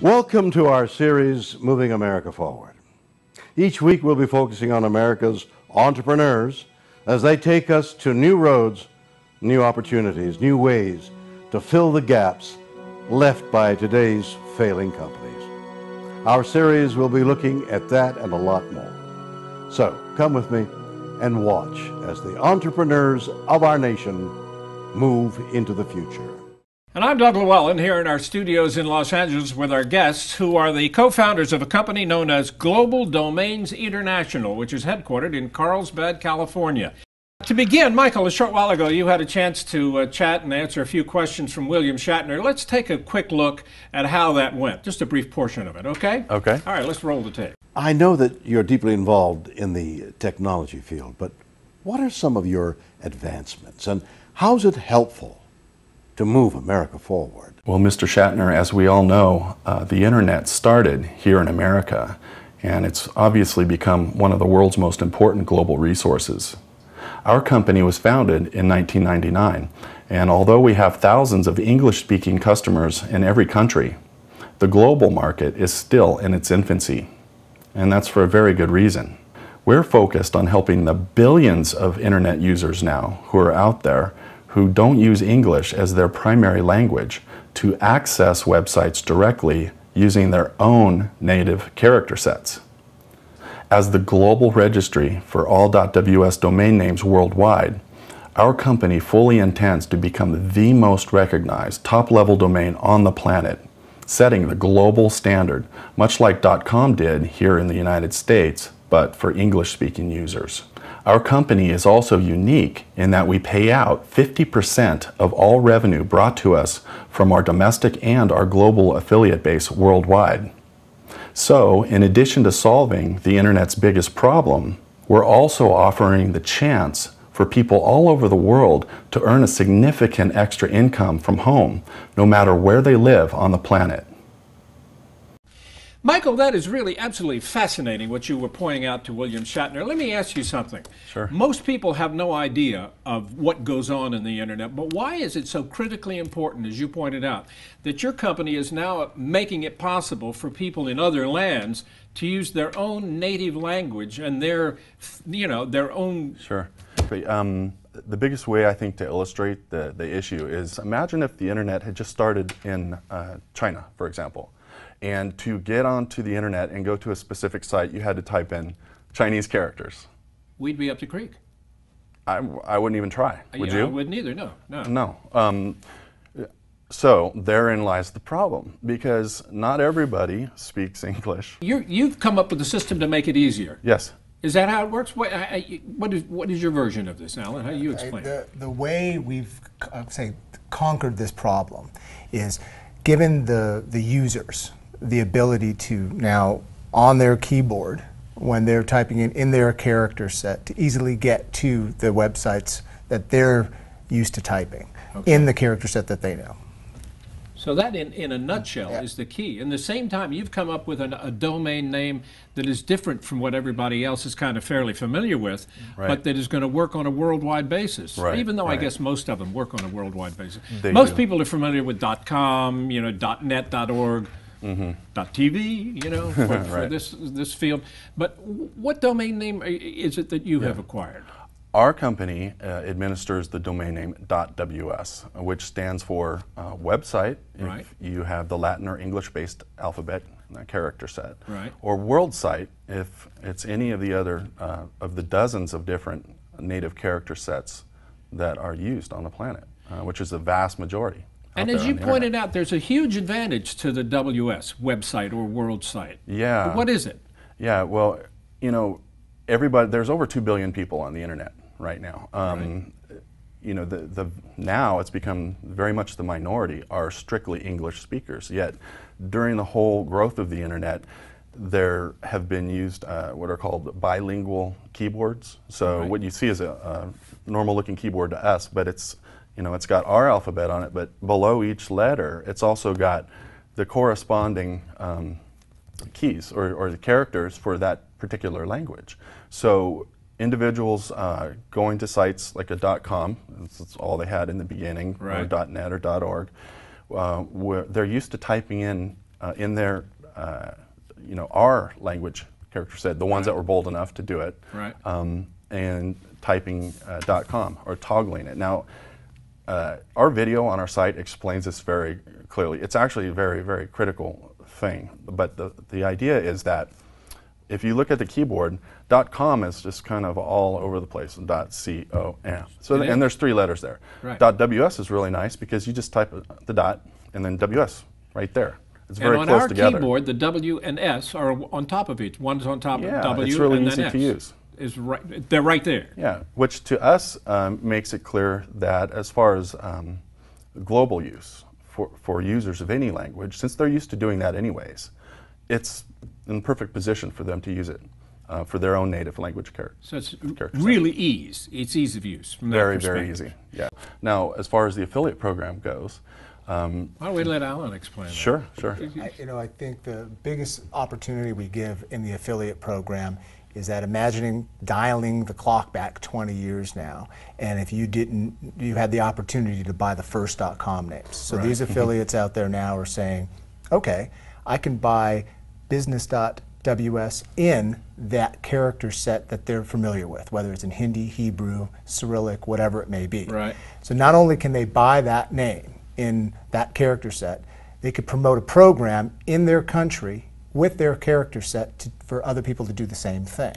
Welcome to our series, Moving America Forward. Each week we'll be focusing on America's entrepreneurs as they take us to new roads, new opportunities, new ways to fill the gaps left by today's failing companies. Our series will be looking at that and a lot more. So come with me and watch as the entrepreneurs of our nation move into the future. And I'm Doug Llewellyn here in our studios in Los Angeles with our guests, who are the co founders of a company known as Global Domains International, which is headquartered in Carlsbad, California. To begin, Michael, a short while ago you had a chance to uh, chat and answer a few questions from William Shatner. Let's take a quick look at how that went, just a brief portion of it, okay? Okay. All right, let's roll the tape. I know that you're deeply involved in the technology field, but what are some of your advancements and how is it helpful to move America forward? Well, Mr. Shatner, as we all know, uh, the internet started here in America, and it's obviously become one of the world's most important global resources. Our company was founded in 1999, and although we have thousands of English speaking customers in every country, the global market is still in its infancy, and that's for a very good reason. We're focused on helping the billions of internet users now who are out there who don't use English as their primary language to access websites directly using their own native character sets. As the global registry for all .ws domain names worldwide, our company fully intends to become the most recognized top-level domain on the planet, setting the global standard, much like .com did here in the United States, but for English-speaking users. Our company is also unique in that we pay out 50% of all revenue brought to us from our domestic and our global affiliate base worldwide. So, in addition to solving the internet's biggest problem, we're also offering the chance for people all over the world to earn a significant extra income from home, no matter where they live on the planet. Michael, that is really absolutely fascinating what you were pointing out to William Shatner. Let me ask you something. Sure. Most people have no idea of what goes on in the internet, but why is it so critically important, as you pointed out, that your company is now making it possible for people in other lands to use their own native language and their, you know, their own. Sure. Um, the biggest way I think to illustrate the, the issue is imagine if the internet had just started in uh, China, for example. And to get onto the internet and go to a specific site, you had to type in Chinese characters. We'd be up the creek. I, I wouldn't even try. Would yeah, you? I wouldn't either. No, no. No. Um, so therein lies the problem because not everybody speaks English. you you've come up with a system to make it easier. Yes. Is that how it works? What, I, what, is, what is your version of this, Alan? How do you explain the, the way we've, uh, say, conquered this problem is given the, the users the ability to now, on their keyboard, when they're typing in in their character set, to easily get to the websites that they're used to typing Okay. in the character set that they know. So that, in, in a nutshell, Yeah. is the key. In the same time, you've come up with an, a domain name that is different from what everybody else is kind of fairly familiar with, Right. but that is going to work on a worldwide basis. Right, Even though I guess most of them work on a worldwide basis. They most do. people are familiar with dot .com, you know, dot .net, dot .org. .tv, you know, for, for Mm-hmm. This this field. But what domain name is it that you have acquired? Our company uh, administers the domain name .ws, which stands for uh, website if Right. you have the Latin or English-based alphabet character set, Right. or world site if it's any of the other uh, of the dozens of different native character sets that are used on the planet, uh, which is the vast majority. And as you pointed internet. out, there's a huge advantage to the WS website or world site. Yeah. But what is it? Yeah, well, you know, everybody. There's over two billion people on the internet right now. Um, You know, the, the now it's become very much the minority are strictly English speakers. Yet, during the whole growth of the internet, there have been used uh, what are called bilingual keyboards. So Right. what you see is a, a normal-looking keyboard to us, but it's you know it's got our alphabet on it, but below each letter, it's also got the corresponding um, keys or, or the characters for that particular language. So individuals uh, going to sites like a .com, that's all they had in the beginning, Right. or .net or .org, uh, where they're used to typing in uh, in their, uh, you know, our language character set, the ones that were bold enough to do it, Right. um, and typing uh, .com or toggling it. Now, uh, our video on our site explains this very clearly. It's actually a very, very critical thing. But the, the idea is that if you look at the keyboard, .com is just kind of all over the place. and .com. So is. and there's three letters there. Right. .ws is really nice because you just type the dot and then WS right there. It's very and on close our together. keyboard, the W and S are on top of each. One's on top Yeah, of W it's really and easy to use. Is right. They're right there. Yeah, which to us um, makes it clear that as far as um, global use for, for users of any language, since they're used to doing that anyways, it's in perfect position for them to use it uh, for their own native language character. So it's Character set. really ease. It's ease of use. From that Very, very easy. Yeah. Now, as far as the affiliate program goes, um, Why don't we let Alan explain? that? sure, sure. I, you know, I think the biggest opportunity we give in the affiliate program is that imagining dialing the clock back 20 years now, and if you didn't, you had the opportunity to buy the first .com names. So these mm-hmm. affiliates out there now are saying, okay, I can buy business.ws in that character set that they're familiar with, whether it's in Hindi, Hebrew, Cyrillic, whatever it may be. Right. So not only can they buy that name in that character set, they could promote a program in their country with their character set to, for other people to do the same thing.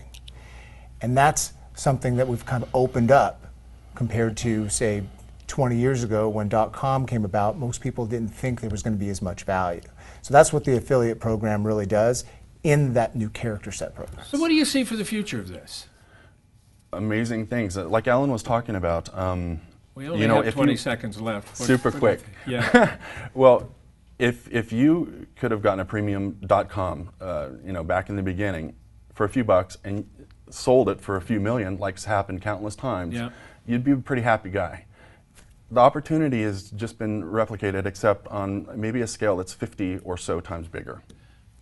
And that's something that we've kind of opened up compared to, say, 20 years ago when dot .com came about. Most people didn't think there was going to be as much value. So that's what the affiliate program really does in that new character set program. So what do you see for the future of this? Amazing things. Uh, Like Alan was talking about, um, We only you know, have 20 you, seconds left. What- super what- quick. Yeah. well, if if you could have gotten a premium.com, uh, you know, back in the beginning, for a few bucks and sold it for a few million, like's happened countless times, Yeah. you'd be a pretty happy guy. The opportunity has just been replicated, except on maybe a scale that's 50 or so times bigger.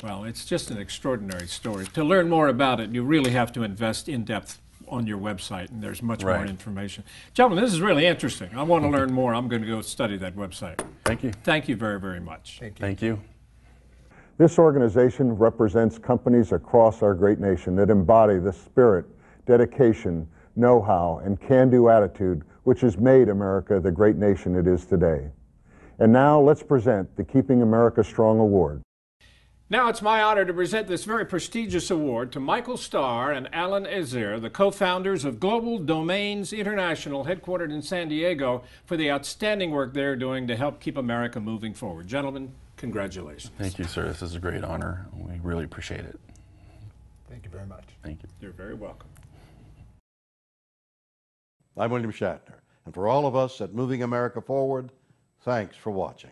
Well, it's just an extraordinary story. To learn more about it, you really have to invest in depth on your website, and there's much more information. Gentlemen, this is really interesting. I want to learn more. I'm going to go study that website. Thank you. Thank you very, very much. Thank you. Thank you. This organization represents companies across our great nation that embody the spirit, dedication, know how, and can do attitude which has made America the great nation it is today. And now let's present the Keeping America Strong Award. Now it's my honor to present this very prestigious award to Michael Starr and Alan Azir, the co-founders of Global Domains International, headquartered in San Diego, for the outstanding work they're doing to help keep America moving forward. Gentlemen, congratulations. Thank you, sir. This is a great honor. We really appreciate it. Thank you very much. Thank you. You're very welcome. I'm William Shatner, and for all of us at Moving America Forward, thanks for watching.